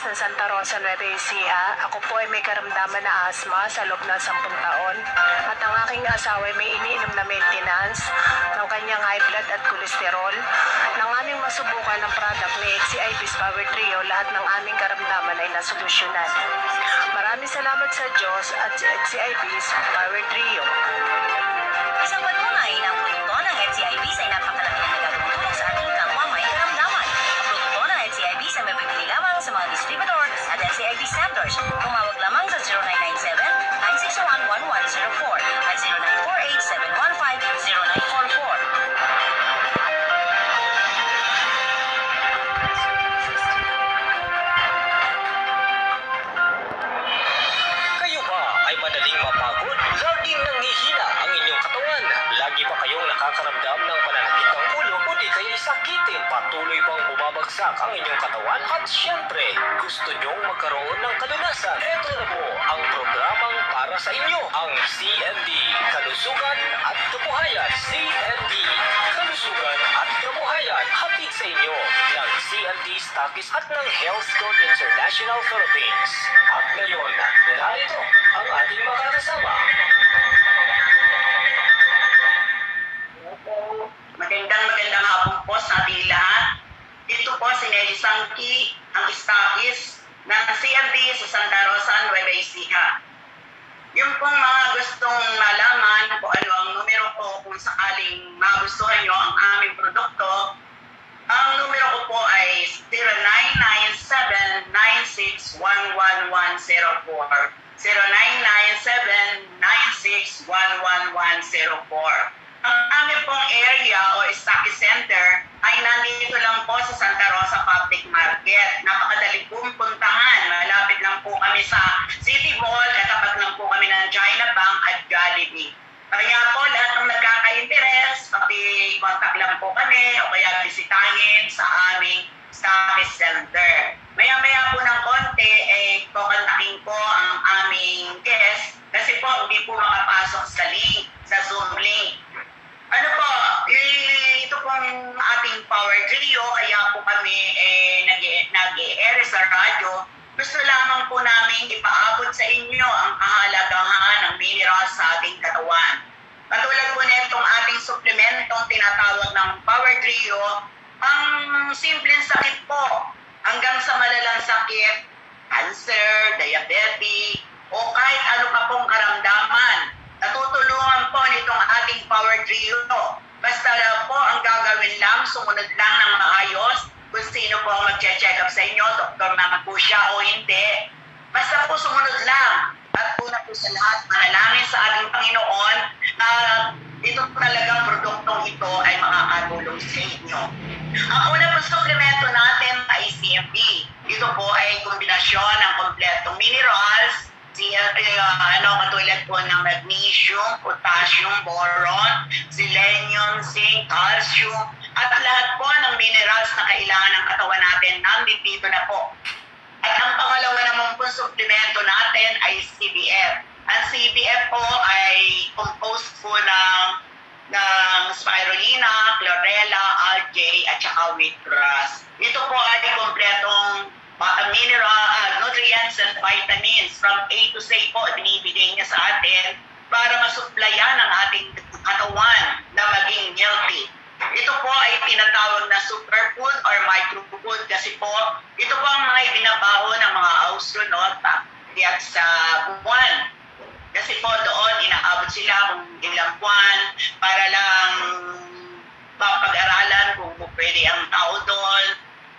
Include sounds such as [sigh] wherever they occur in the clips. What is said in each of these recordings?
Dominguez ng Santa Rosa, Nueva Ecija. Ako po ay may karamdaman na asma sa loob ng 10 taon at ang aking asawa ay may iniinom na maintenance ng kanyang high blood at kolesterol. Nang aming masubukan ng product ni HCIB's Power Trio, lahat ng aming karamdaman ay nasolusyonan. Maraming salamat sa Diyos at sa HCIB's Power Trio. Isang patunay na ang produkto ng NCIBs ay napakalaking distributor at NCIB centers. Tumawag International Philippines. At ngayon, narito ang ating makakasama. Magandang magandang hapon po sa ating lahat. Ito po si Nelly Sangki, ang istakis ng CMB sa Santa Rosa, Nueva Ecija. Yung pong mga gustong malaman kung ano ang numero ko kung sakaling magustuhan nyo ang 0997-961104. 0997-961104. Ang aming pong area o Staki Center ay nandito lang po sa Santa Rosa Public Market. Napakadali pong puntahan. Malapit lang po kami sa City Mall, katapat lang po kami ng China Bank at Jollibee. Kaya po, lahat ng nagkaka-interest, paki-contact lang po kami o kaya bisitahin sa aming Staki Center. Maya-maya po ng konti, eh, kukontakin ko ang aming guest kasi po hindi po makapasok sa link, sa Zoom link. Ano po, eh, ito pong ating power trio, kaya po kami eh, nag-e-air sa radyo. Gusto lamang po namin ipaabot sa inyo ang kahalagahan ng minerals sa ating katawan. Katulad po nitong ating suplementong tinatawag ng power trio, ang simpleng sakit po, hanggang sa malalang sakit, cancer, diabetes, o kahit ano pa pong karamdaman, natutulungan po nitong ating power trio. Basta lang po, ang gagawin lang, sumunod lang ng maayos, kung sino po ang mag-check up sa inyo, doktor naman po siya o hindi. Basta po sumunod lang. At una po sa lahat, manalangin sa ating Panginoon na ito talagang produktong ito ay makakatulong sa inyo. Ang una po suplemento natin ay CMB. Ito po ay kombinasyon ng kompletong minerals, si uh, ano katulad po ng magnesium, potassium, boron, selenium, zinc, calcium, at lahat po ng minerals na kailangan ng katawan natin nandito na po. At ang pangalawa naman po suplemento natin ay CBF. Ang CBF po ay composed po ng ng spirulina, chlorella, algae, at saka wheatgrass. Ito po ay kompletong mineral, uh, nutrients and vitamins from A to Z po binibigay niya sa atin para masuplayan ang ating katawan na maging healthy. Ito po ay tinatawag na superfood or microfood kasi po ito po ang mga ibinabaho ng mga astronot at sa buwan. Kasi po doon inaabot sila kung ilang buwan para lang mapag-aralan kung pwede ang tao doon.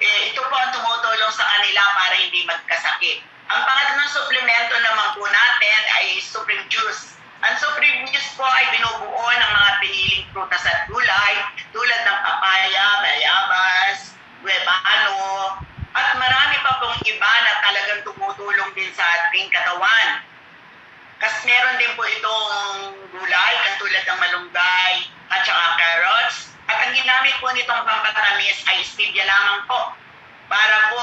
Eh, ito po ang tumutulong sa kanila para hindi magkasakit. Ang pangatlong suplemento naman po natin ay Supreme Juice. Ang Supreme Juice po ay binubuo ng mga piniling prutas at gulay tulad ng papaya, bayabas, guebano, at marami pa pong iba na talagang tumutulong din sa ating katawan. Meron din po itong gulay, katulad ng malunggay at saka carrots. At ang ginamit po nitong pampatamis ay stevia lamang po para po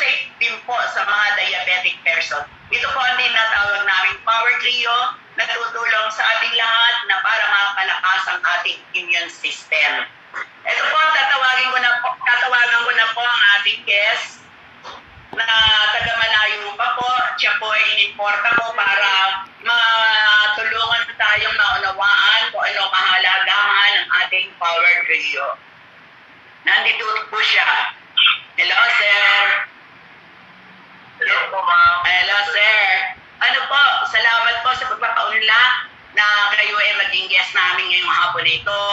safe din po sa mga diabetic person. Ito po ang tinatawag namin Power Trio na tutulong sa ating lahat na para mapalakas ang ating immune system. Ito po, tatawagin ko na po, tatawagan ko na po ang ating guest na taga Malayo pa po. Siya po ay inimporta ko para matulungan tayong maunawaan kung ano kahalagahan ng ating power trio. Nandito po siya. Hello, sir. Hello po, ma'am. Hello, sir. Ano po, salamat po sa pagpapaunla na kayo ay maging guest namin ngayong hapon ito.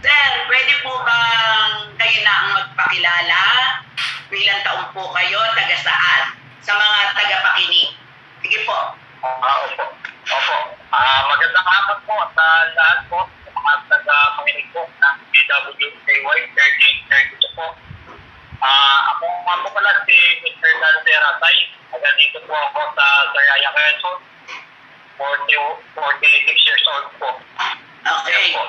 Sir, pwede po bang kayo na ang magpakilala? Bilang taon po kayo, taga saan? Sa mga tagapakinig. Sige po. Ah, opo. Opo. Ah, magandang hapon po sa lahat po, sa mga taga-panginig po ng DWKY 1332 po. Ah, ako nga po pala si Mr. Dante Ratay. Taga dito po ako sa Saraya, Quezon. 40, 46 years old po. Okay. Yan po.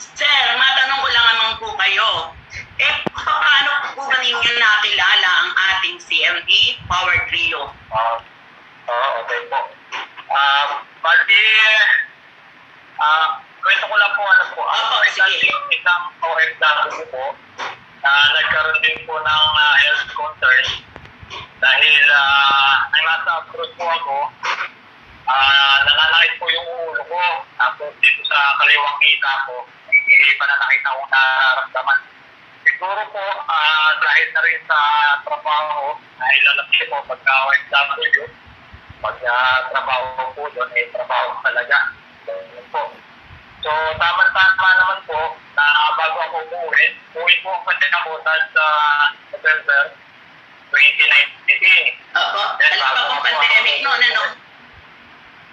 Sir, matanong ko lang naman po kayo. Eh, paano po ba ninyo nakilala ang ating CMD Power Trio? Ah, ah, okay po. Ah, bali, ah, kwento ko lang po ano po. Opo, Ako ay sige. dating isang OFW po na nagkaroon din po ng ah, health concern dahil ah, nang nasa abroad po ako, ah, nananakit po yung ulo ko. Tapos dito sa kaliwang kita ko, may pananakit akong nararamdaman. Ah, dahil na rin sa trabaho, alam niyo po, pagka OFW, pag ah, trabaho po doon, eh, trabaho talaga. Ganun po. So, tama-tama naman po na bago ako umuwi, uwi po ako kasi ako sa November 2019. Opo, alam pa pong pandemic noon, ano?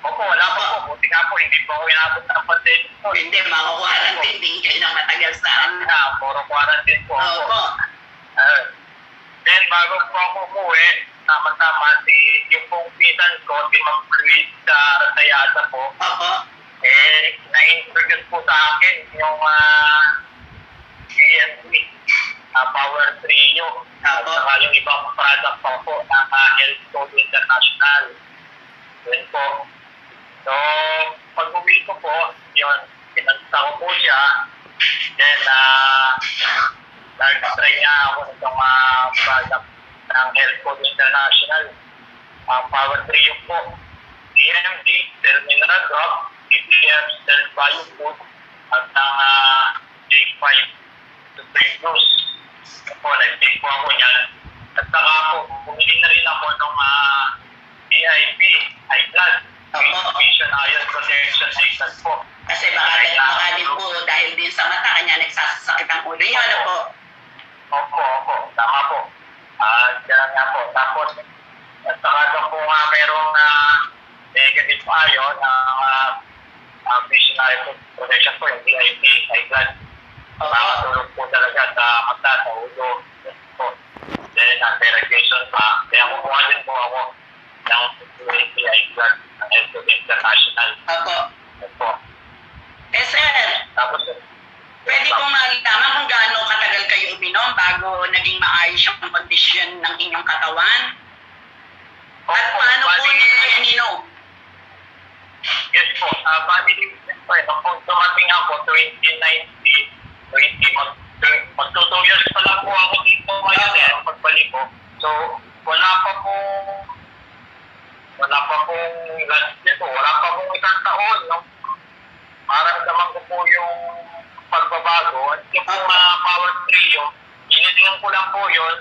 Opo, wala pa po. Buti nga po, hindi po ako inabot ng pandemic po. Hindi, makukuharan din kayo ng matagal sa ano. Na, puro quarantine po ako. Opo. Uh, then, bago po ako umuwi, tama-tama si yung pong pinsan ko, si Ma'am Luis sa Rasayasa po, Opo. eh, na-introduce po sa akin yung uh, CNC, uh, Power Trio, at saka yung ibang product pa po ng uh, Health Code International. Yun po. So, pag uwi ko po, yun, pinagsa ko po siya, then, uh, nag-try niya ako nitong uh, product ng Health Code International, ang Power Trio po. DMD, Cell Mineral Drop, CPM, Cell Biofood, at ang uh, J5 Supreme Juice. Po, nag-take po ako niyan. At saka po, bumili na rin ako ng uh, VIP, High Blood, Opo. Vision Iron Protection Extra po. Kasi baka, baka din po dahil din sa mata kanya nagsasakit ang ulo niyo, ano po? Opo, opo, tama po. Ah, uh, nga po. Tapos, at saka po nga merong uh, negative ion na uh, uh, visionary protection po, yung VIP, high blood. Nakakatulog po talaga sa mata, sa ulo. Then, uh, irrigation pa. Kaya kumuha din po ako ng blood ng Health International. Opo. Yes po. Eh, sir, Tapos, pwede pong malaman kung gaano katagal kayo uminom bago naging maayos yung kondisyon ng inyong katawan? At Opo, paano po bali- ninyo ininom? Yes po. Uh, bali din po eh. Nung dumating ako, 2019, 20, mag, mag 2 years pa lang po ako dito ngayon eh, pagbalik ko. So, wala pa po, wala pa pong last year po, wala pa pong isang taon. No? Maramdaman ko po yung pagbabago. At yung pong uh, power trio, initingan ko lang po yun,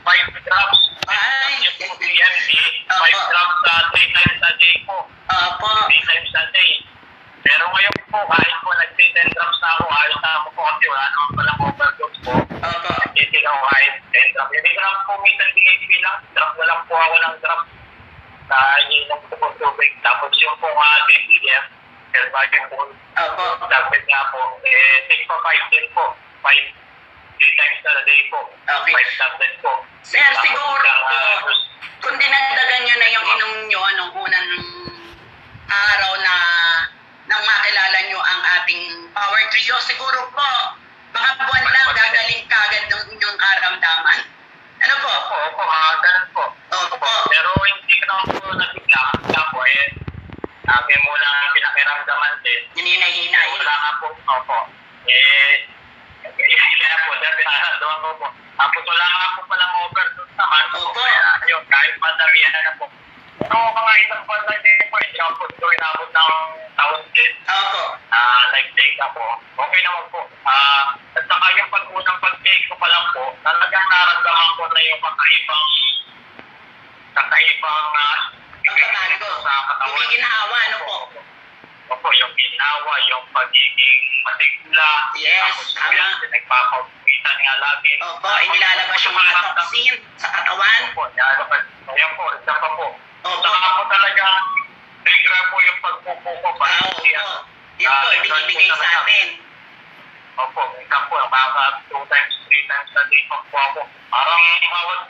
5 drops. Ay. Yung pong DMD, 5 Opo. drops sa 3 times a day po Opo. three times a day. Pero ngayon po, kahit po nag-10 drops na ako, ayos na ako po kasi wala naman palang overdose po. Opo. Nagtitig ako kahit 10 drops. Hindi ko lang po minsan DAP lang. Drop na lang po ako ng drop na iniinom ko po tubig. Tapos yung po nga CPM, Selvagen po, Opo. tablet nga po, eh, 6 pa 5 din po. 5 3 times a day po. Okay. 5 tablet po. Sir, Tapos siguro po, juice. kung dinagdagan nyo na yung inom nyo nung unang araw na nang makilala nyo ang ating power trio, siguro po, mga buwan lang gagaling kagad ng inyong karamdaman. Ano po? Opo, opo, ah, ganun po. Opo. Pero hindi ko nabigla. Kaya po eh, sabi mo lang ang pinakiramdaman din. Hinihina-hina. Wala nga po, opo. Eh, kaya po, dahil pinakaramdaman ko po. Tapos wala nga po palang overdose naman. Opo. Kaya yun, kahit pandamihan na po. Pero mga buwan lang din po, hindi ako po ito inabot ng taon din. Opo. Ah, nag-take ako. Okay naman po. Ah, at saka yung pag-unang pag-take ko pa lang po, talagang naramdaman ko na yung kakaibang kakaibang uh, Pagkabago. sa katawan. Hindi ginawa, ano po? Opo, yung ginawa, yung pagiging matigla. Yes, tama. yan, nagpapawisan nga lagi. Opo, inilalabas yung mga toxin sa katawan. Opo, nilalabas. Ayan po, isa pa po. Opo. Saka po talaga, regra po yung pagpupo ko. Ah, opo. Yun po, Ah, ibinibigay po sa atin. Opo, minsan po, baka two times, three times a day pa po ako. Parang bawat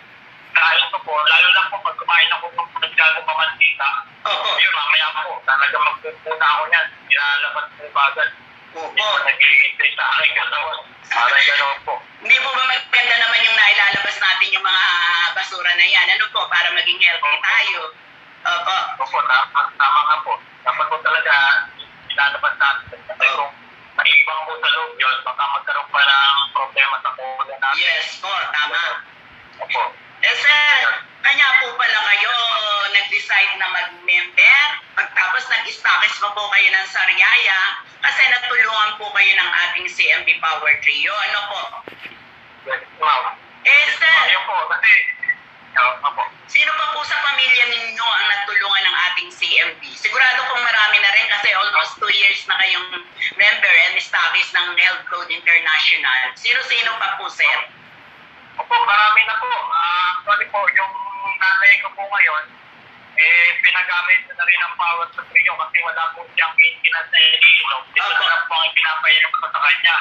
kain ko po, lalo lang po pag kumain ako ng pagkago pamantika, Opo. yun, mamaya po, talaga magpupuna ako niyan. Nilalabas po. Opo. Hindi po nag-iintay sa aking katawan. Parang gano'n po. Hindi po ba maganda naman yung nailalabas natin yung mga basura na yan? Ano po, para maging healthy tayo. Opo. Opo, tama, tama nga po. Dapat po talaga ilalabas natin. Kasi kung naibang po sa loob yun, baka magkaroon pa ng problema sa kulay natin. Yes po, tama. Opo. Eh sir, kanya po pala kayo nag-decide na mag-member. Pagtapos nag-stockist pa po kayo ng Sariaya kasi natulungan po kayo ng ating CMB Power Trio. Ano po? Yes, ma'am. Eh sir, Ayun po, kasi, oh, opo. sino pa po sa pamilya ninyo ang natulungan ng ating CMB? Sigurado pong marami na rin kasi almost two years na kayong member and stockist ng Health Code International. Sino-sino pa po sir? Opo, marami na po. Ah, actually po, yung nanay ko po ngayon, eh, pinagamit na rin ang power sa trio kasi wala po siyang maintenance na iniinom. Ito na lang po ang pinapainom ko sa kanya.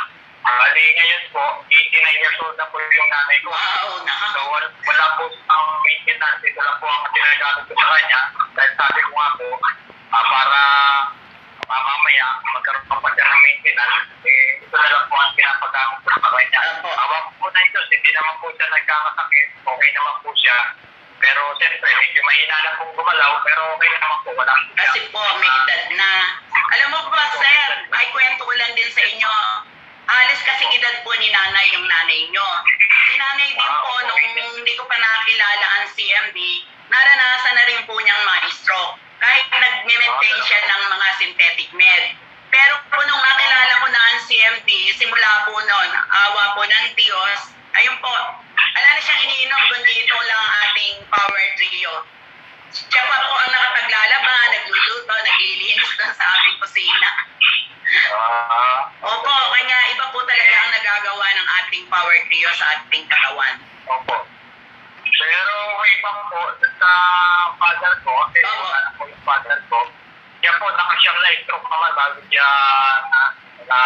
Bali ngayon po, 89 years old na po yung nanay ko. Wow, So, nakaka... wala, wala po ang maintenance. Ito lang po ang tinagamit ko sa kanya. Dahil sabi ko nga po, ah, para ah, mamaya magkaroon pa siya ng maintenance, eh, ito na lang po ang pinapagamit ko sa kanya. Opo. Awang po na ito, hindi naman po siya nagkakasakit. Okay naman po siya. Pero siyempre, medyo mahina na pong gumalaw, pero okay naman po, wala po siya. Kasi po, may edad na. Alam mo ba, sir, may kwento ko lang din sa inyo. Alis kasi edad po ni nanay yung nanay nyo. Si nanay din po, nung hindi ko pa nakilala ang CMB, naranasan na rin po niyang ma-stroke. Kahit nag-maintain siya ng mga synthetic med. Pero po nung nakilala ko na ang CMB, simula po noon, awa po ng Diyos, ayun po, wala na siyang iniinom, kundi ito lang ang ating power trio. Siya pa po ang nakapaglalaba, nagluluto, naglilinis doon sa aming kusina. Opo, kanya iba po talaga ang nagagawa ng ating power trio sa ating katawan. opo. Pero way back po, sa father ko, kasi Opo. yung anak ko yung father ko, siya po nakasyang na stroke naman bago siya na na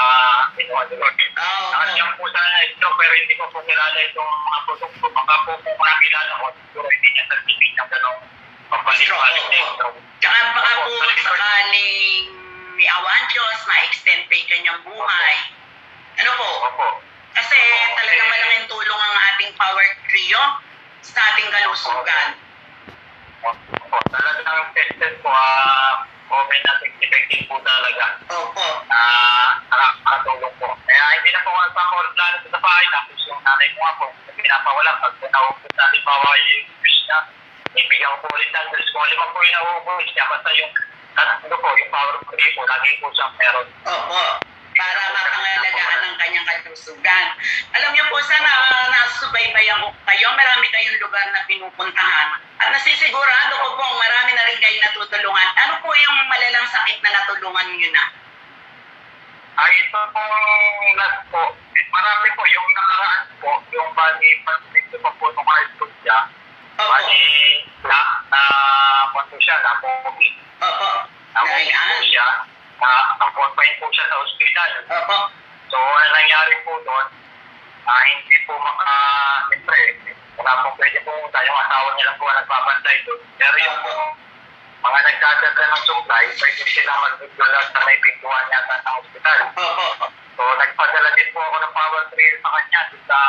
kinuha ni Lord. Oo. Nakasyang po sa na stroke pero hindi ko po kilala itong mga produkto. Baka po kung kalusugan. Opo. Talagang tested po, ah, okay na effective po talaga. Opo. na nakakatulong po. Kaya hindi na po ako nagpapawalan plano sa bahay. Tapos yung nanay ko nga po, pinapawala. Pag naubos na halimbawa yung fish na, ibigyan ko po ulit ng Diyos. Kung lima po yung nauubos niya, basta yung tatlo po, yung power po po, lagi po siyang meron. Opo. Para mapangalagaan ng kanyang kalusugan. Alam niyo po, sana uh, nasubaybayan ko. Marami kayong lugar na pinupuntahan. At nasisigurado ko po, marami na rin kayong natutulungan. Ano po yung malalang sakit na natulungan niyo na? Ay, ito pong last po, eh, marami po, yung nakaraan po, yung bali, pag-video pa po nung high school siya, bali, na, na, na, siya, na, pogi. Opo. Nakuha po Ayan. siya, na, napuntahin po siya sa ospital. Opo. So, ano nangyari po doon, ah, hindi po maka, siyempre, wala pong pwede po tayo, yung asawa niya lang po ang nagbabantay doon. Pero yung po, mga nagdadala ng supply, pwede sila magdudula sa may pintuan yata ng ospital. Opo. So, nagpadala din po ako ng power trail sa kanya sa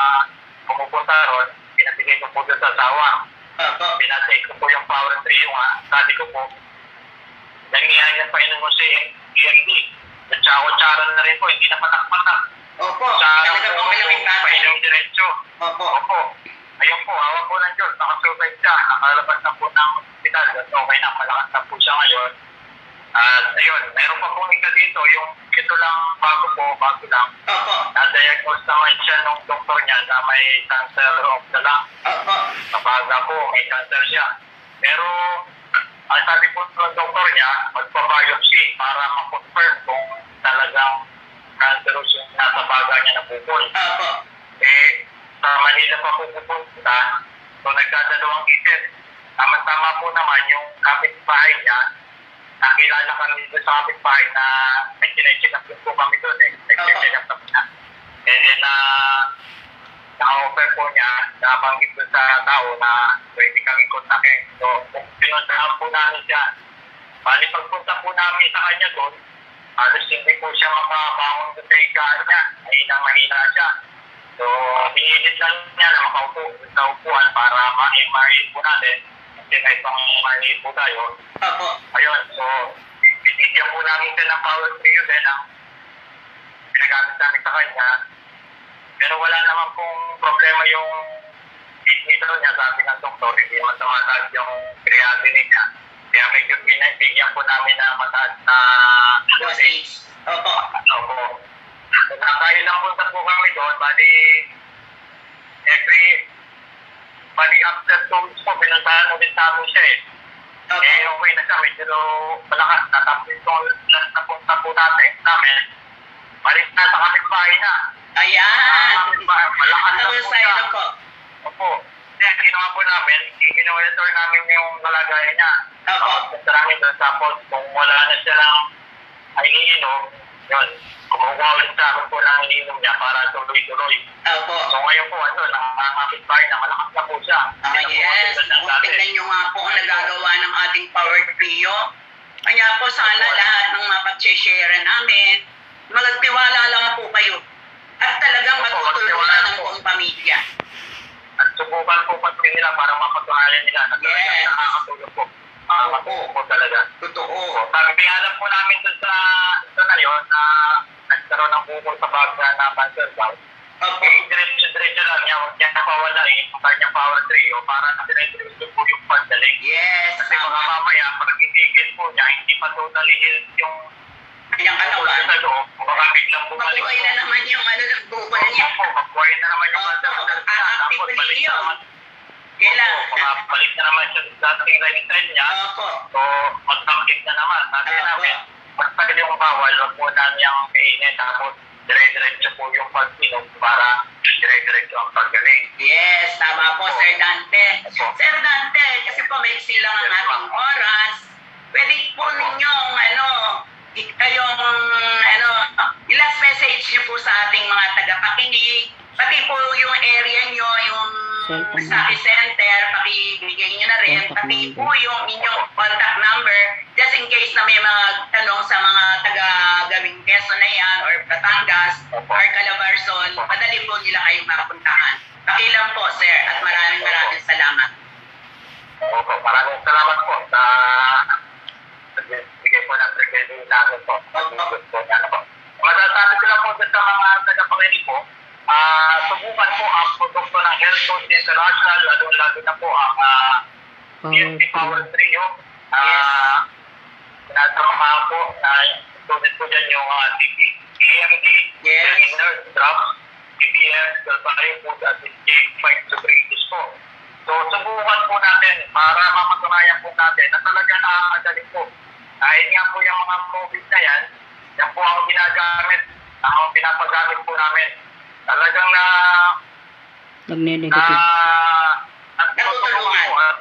pumupunta ron, pinabigay ko po doon sa asawa. Opo. Pinatake ko po yung power trail nga, sabi ko po, nangyayari na pa yun mo si EMD. At saka kutsaran na rin po, hindi na patak-patak. Opo. Sa Talaga po malaking bagay. Pailang diretso. Opo. Opo. Ayun po, awa po ng Diyos. Nakasurvive siya. Nakalabas na po ng hospital. At okay na, malakas na po siya ngayon. At ayun, meron pa po isa dito. Yung ito lang bago po, bago lang. Opo. Na-diagnose naman siya nung doktor niya na may cancer of the lung. Opo. Kapaga po, may cancer siya. Pero, ang sabi po ng doktor niya, magpa-biopsy para ma-confirm kung talagang cancerous yung nasa baga niya na bukol. Opo. Eh, sa Manila pa po pupunta, so nagdadalawang isip. Tama-tama po naman yung kapitbahay niya, nakilala kami dito sa kapitbahay na may chinecheck up po kami doon eh. Nag-check up na niya. Eh, na na-offer po niya, nabanggit doon sa tao na pwede kami kontakin. So, pinuntahan po namin siya. Bali, pagpunta po namin sa kanya doon, halos hindi po siya makabangon sa higaan niya. Mahina, mahina siya. So, pinilit lang niya na makaupo sa upuan para ma-MRI po natin. Kasi kahit pang MRI po tayo. Opo. Ayun, so, bibigyan po namin siya ng power trio din ang pinagamit namin sa kanya. Pero wala naman pong problema yung kidney daw niya, sabi ng doktor, hindi man tumataas yung creatinine niya. Kaya medyo binibigyan po namin na mataas na dosage. Opo. Ano po. Nakakain lang punta po kami doon, bali every bali after two weeks po, pinuntahan ulit namin siya eh. Opo. Eh, okay na siya, medyo malakas na. Tapos itong last na punta po natin, namin, balik na sa kapitbahay na. Ayan. Kapitbahay, malakas na po siya. inyo po? Opo. Then, ginawa po namin, i-monitor namin yung kalagayan niya. Opo. Tapos, punta namin doon. Tapos, kung wala na siya lang ay iniinom, yun, kumukuha ulit sa amin po ng iniinom niya para tuloy-tuloy. Opo. So, ngayon po, ano, nakakapitbahay na, malakas na po siya. Ah, po yes. katulad ng dati. Tingnan nyo nga po ang nagagawa ng ating power trio. Kaya po sana lahat ng mapag-share namin, magtiwala lang po kayo. At talagang matutulungan ng buong pamilya. At subukan po pati nila para mapatunayan nila na talagang Yes. nakakatulong po. Makakatulong po talaga. Totoo. Sabi alam po namin doon sa ito na yun na nagkaroon ng bukol sa baga na cancer daw. Opo. Eh, diretso-diretso lang niya. Huwag niya napawala eh. Ang kanyang power trio para na diretso po yung pagdaling. Yes. Kasi mga mamaya, pag itigil po niya, hindi pa totally healed yung Kanyang katawan. sa loob. Baka biglang bumalik Mabuhay na naman yung ano ng bukol niya. Opo, na naman yung cancer. active balik yun. naman. Kailan? Opo, makabalik na naman siya sa dating lifestyle niya. Opo. So, mag-active na naman. Sabi namin, basta yung bawal, wag po namin yung kainin. Tapos, dire-diretso po yung pag-inom para dire-diretso ang paggaling. Yes, tama po, Sir Dante. Sir Dante, kasi po may silang ang ating oras. Pwede po ninyong, ano, i- kayong, ano, last message niyo po sa ating mga tagapakinig. Pati po yung area nyo, yung Saki Center, pakibigay nyo na rin. Pati po yung inyong contact number, just in case na may mga tanong sa mga taga-gawing Quezon na yan, or Batangas, Opo. or Calabarzon, madali po nila kayong mapuntahan. Pakilang po, sir, at maraming maraming salamat. Opo, maraming salamat po sa bigay po ng preceding sa akin po. Pag-ibig Masasabi ko lang po sa mga tagapanginig po, ah subukan po ang produkto ng Health Coach International, lalo-lalo na po ang uh, Power PNP Power trio. Trio. Ah, Sinasama po na included po dyan yung uh, TP, EMD, Yes. Inner Drops, TBM, Galvanic Food at J5 Subritis po. So, subukan po natin para mapatunayan po natin na talaga nakakagaling po. Kahit nga po yung mga COVID na yan, yan po ang ginagamit, ang pinapagamit po namin. Talagang na na Nagne-negative. nagtutulungan po at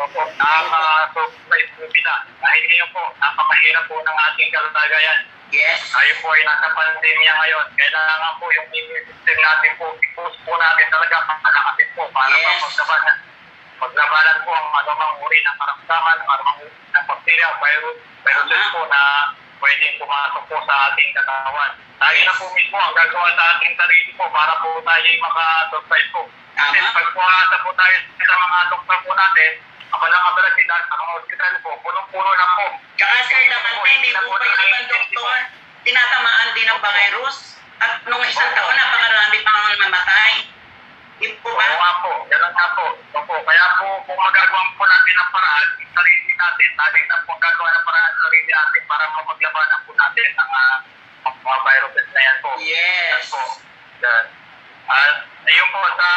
opo, nakaka-surprise po sila. Dahil ngayon po, napakahirap po ng ating kalagayan. Yes. Tayo po ay nasa pandemya ngayon. Kailangan po yung immune system natin po, i-push po natin talaga pakalakasin po para Yes. paglabanan. Paglabanan po ang anumang uri ng karamdaman, anumang uri ng bacteria, virus, viruses po na pwedeng pumasok po sa ating katawan. Tayo na po mismo ang gagawa sa ating sarili po para po tayo ay maka-survive po. Kasi pag pumasok po tayo sa mga doktor po natin, abalang-abala sila sa mga hospital po, punong-puno na po. Tsaka, sir, dapat hindi po kayo ng doktor. Tinatamaan din ng virus. At nung isang taon, napakarami pang namatay. Kung magagawa po natin ang paraan, sarili natin, natin na po gagawa ng paraan sa sarili natin para mapaglabanan po natin ang ah, ang mga viruses na yan po. Yes. Yan po. Yan. At yun po sa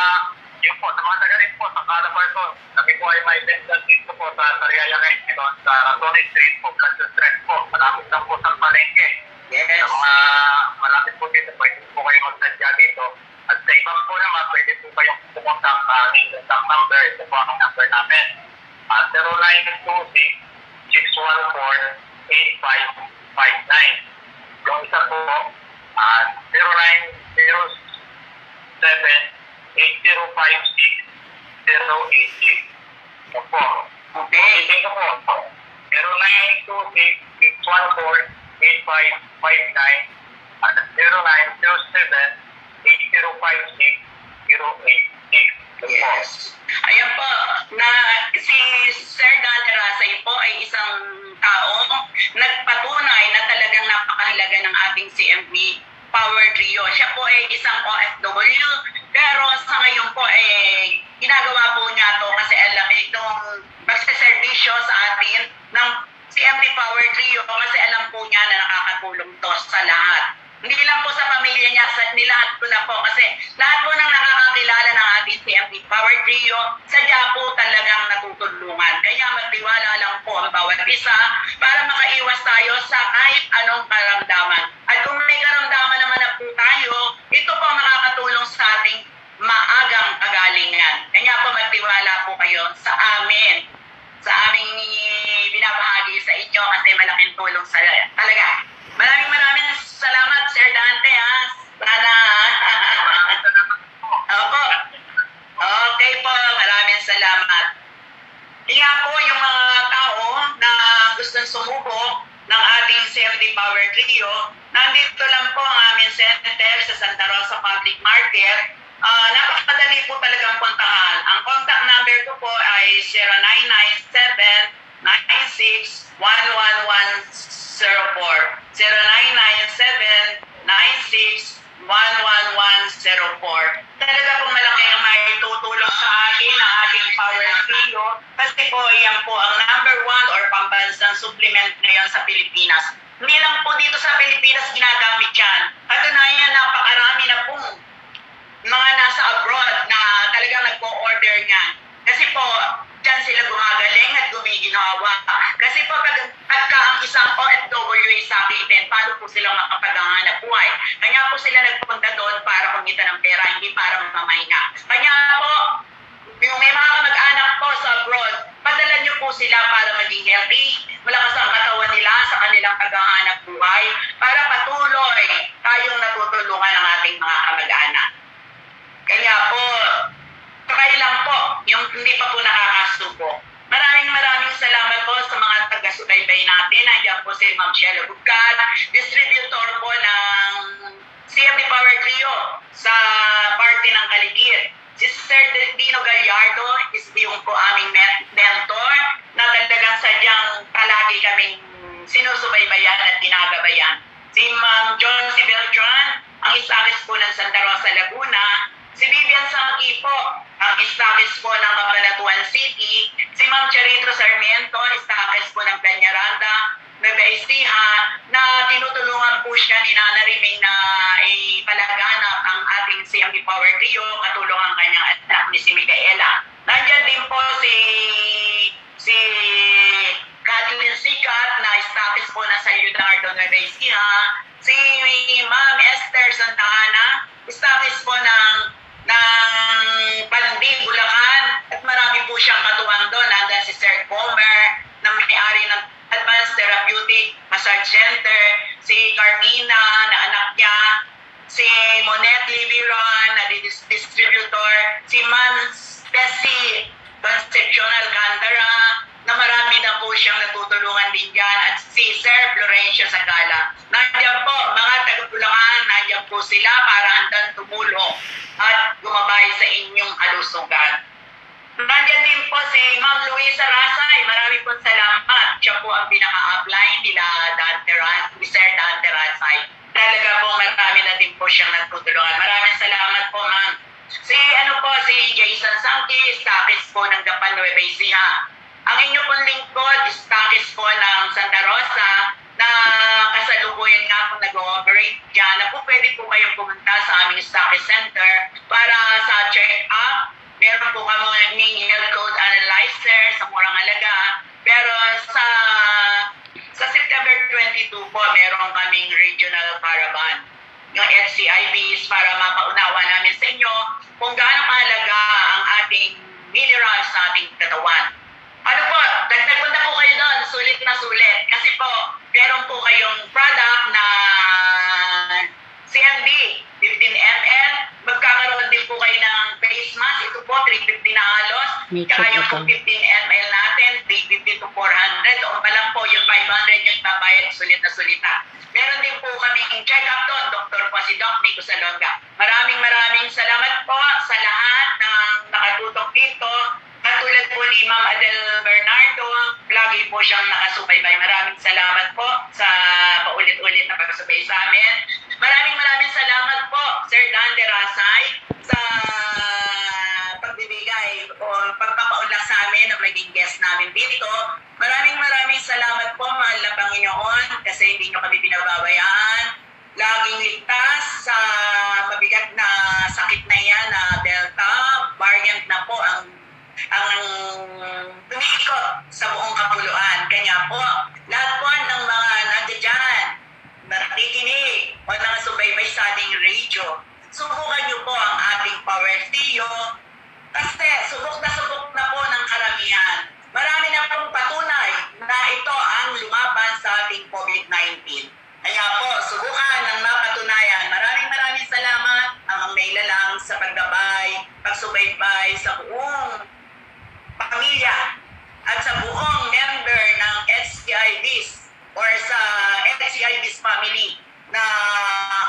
yun po, sa mga taga rin po, sa Calabar po, kami po ay may dental dito po sa Sariaya Region, sa Tony Street po, Plaza Street po, malapit lang po sa Palengke. Yes. Sa mga malapit po dito, pwede po kayo magsadya dito. At sa ibang po naman, pwede po kayong pumunta sa aming contact number. Ito po ang number namin. At 0926-114-8559. Yung isa po, at 0907-8056-086. Ito po. Okay. Ko po. 0926-148-8559 at 0927-8056-086. Yes. Ayan po, na si Sir Dante Rasay po ay isang taong nagpatunay na talagang napakahalaga ng ating CMB Power Trio. Siya po ay isang OFW, pero sa ngayon po ay ginagawa po niya to kasi alam itong magsaservisyo sa atin ng CMB Power Trio kasi alam po niya na nakakatulong to sa lahat. Hindi lang po sa pamilya niya, sa nilahat ko na po kasi lahat po ng nakakakilala ng ating CMB Power Trio, sadya po talagang natutulungan. Kaya magtiwala lang po ang bawat isa para makaiwas tayo sa kahit anong karamdaman. At kung may karamdaman naman na po tayo, ito po makakatulong sa ating maagang kagalingan. Kaya po magtiwala po kayo sa amin sa aming binabahagi sa inyo kasi malaking tulong sa talaga. Maraming maraming salamat Sir Dante ha. Sana [laughs] Opo. Okay po, maraming salamat. Kaya po yung mga tao na gustong sumubok ng ating CMD Power Trio, nandito lang po ang aming center sa Santa Rosa Public Market. Ah, napakadali po talagang puntahan. Ang contact number ko po ay 0997-96-11104. 0997-96-11104. Talaga po malaki ang may tutulong sa akin ang ating Power Trio kasi po yan po ang number one or pambansang supplement ngayon sa Pilipinas. Hindi lang po dito sa Pilipinas ginagamit yan. Katunayan, napakarami na pong mga nasa abroad na talagang nagpo-order niyan. Kasi po, dyan sila gumagaling at gumiginawa. Kasi pag, pagka ang isang OFW ay sakitin, paano po silang makapaghanap buhay? Kanya po sila nagpunta doon para kumita ng pera, hindi para mamahinga. Kanya po, yung may mga kamag-anak po sa abroad, padala niyo po sila para maging healthy, malakas ang katawan nila sa kanilang paghahanap buhay, para patuloy tayong natutulungan ng ating mga kamag-anak. Kaya po, try lang po, yung hindi pa po nakakasubo. Maraming maraming salamat po sa mga taga-subaybay natin. Nandiyan po si Ma'am Sheila Bugkat, distributor po ng CMD Power Trio sa party ng Kaligid. Si Sir Dino Gallardo is yung po aming men- mentor na talagang sadyang palagi kaming sinusubaybayan at ginagabayan. Si Ma'am John C. Beltran, ang isakis po ng Santa Rosa, Laguna. Si Vivian Sangki po, ang istakis po ng Cabanatuan City. Si Ma'am Charito Sarmiento, istakis po ng Peñaranda, Nueva na tinutulungan po siya ni Nana Riming na ipalaganap ang ating CMD Power Trio, katulong ang kanyang anak ni si Micaela. Nandyan din po si si Center. Si Carmina, na anak niya. Si Monet Libiron, na dis- distributor. Si Ma'am Bessie Concepcion Alcantara, na marami na po siyang natutulungan din dyan. At si Sir Florencio Sagala. Nandiyan po, mga taga-Bulacan, nandiyan po sila para handang tumulong at gumabay sa inyong kalusugan. Nandiyan din po si Ma'am Luisa Rasay. Marami po salamat. Siya po ang pinaka-apply nila Dante Ras, ni Sir Dante Rasay. Talaga po marami na din po siyang nagtutulungan. Maraming salamat po, ma'am. Si ano po, si Jason Sankis, Takis po ng Japan Nueva Ecija. Ang inyo pong lingkod, Takis po ng Santa Rosa, na kasalukuyan nga po nag-ooperate dyan, na po pwede po kayong pumunta sa aming Stockist Center para sa check-up. Meron po kami health code analyzer sa murang halaga. Pero sa sa September 22 po, meron kaming regional caravan yung FCIBs para mapaunawa namin sa inyo kung gaano kahalaga ang ating minerals sa ating katawan. Ano po, dagdag punta po kayo doon, sulit na sulit. Kasi po, meron po kayong product na CMB, 15 ml. Magkakaroon din po kayo ng face mask. Ito po, 350 na halos. Check yung po 15 ml natin, 350 to 400. O pa lang po, yung 500 yung babayad, sulit na sulita. Meron din po kaming check-up doon, Dr. po si Doc Nico Salonga. Maraming maraming salamat po sa lahat ng nakatutok dito. Katulad po ni Ma'am Adel Bernardo, lagi po siyang nakasubaybay. Maraming salamat po sa paulit-ulit na pagsubay sa amin. Maraming maraming salamat po, Sir Dan de Rasay, sa pagbibigay o pagpapaunlak sa amin na maging guest namin dito. Maraming maraming salamat po, mahal na Panginoon, kasi hindi nyo kami pinababayaan. Laging ligtas sa mabigat na sakit na yan na Delta. Variant na po ang ang tumiikot sa buong kapuluan. Kanya po, lahat po ng mga nandiyan, nakikinig o nakasubaybay sa ating radio, subukan niyo po ang ating Power Tio kasi subok na subok na po ng karamihan. Marami na pong patunay na ito ang lumaban sa ating COVID-19. Kaya po, subukan ng mapatunayan. Maraming maraming salamat ang nailalang sa paggabay, pagsubaybay sa buong pamilya at sa buong member ng SCIBs or sa SCIBs family na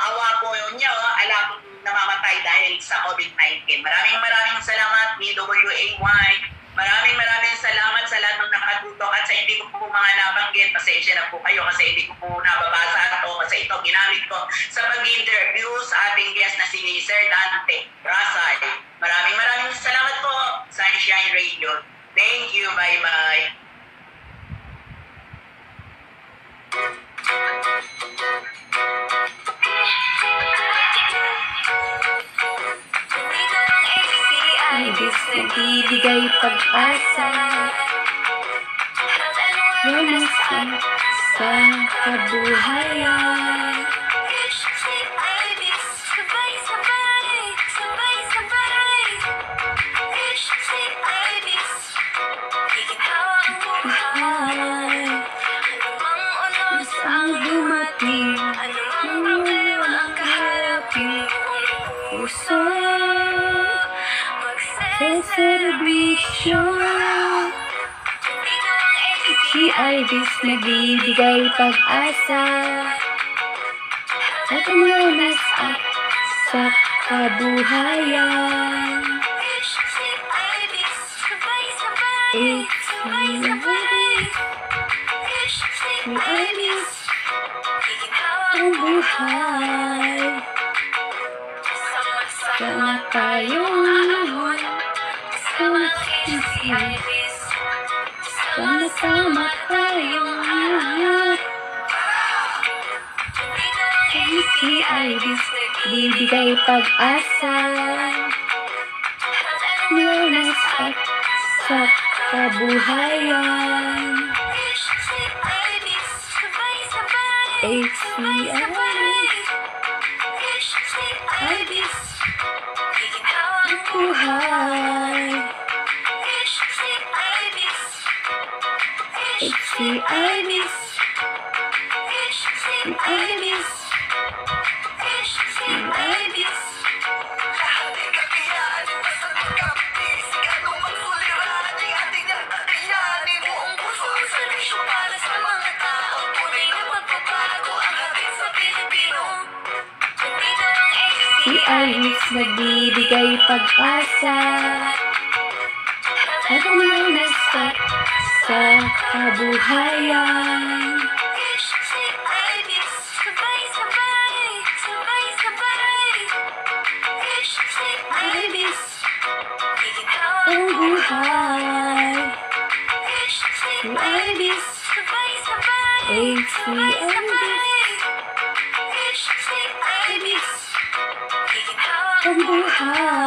awa po niyo, alam namamatay dahil sa COVID-19. Maraming maraming salamat DWAY. Maraming maraming salamat sa lahat ng nakatutok at sa hindi ko po mga nabanggit, pasensya na po kayo kasi hindi ko po nababasa ito kasi ito ginamit ko sa pag-interview sa ating guest na si Sir Dante Rasay. Maraming maraming salamat po, Sunshine Radio. Thank you, bye-bye. Nagbibigay pag-asa. Lumasin sa kabuhayan Ibis nagbibigay pag-asa. Sa tumunas at sa kabuhayan. It's Si Ibis ang buhay. Sama tayong lahat Sama Sama-sama tayong lahat Si Ibis bibigay pag-asa. Lunas at sa kabuhayan. Ang buhay si Ibis Si Ibis Si Ibis Si Ibis nagbibigay pag-asa Sa tumunas at sa kabuhayan. Ibis buhay. CIBIS HCIBIS Pambuhay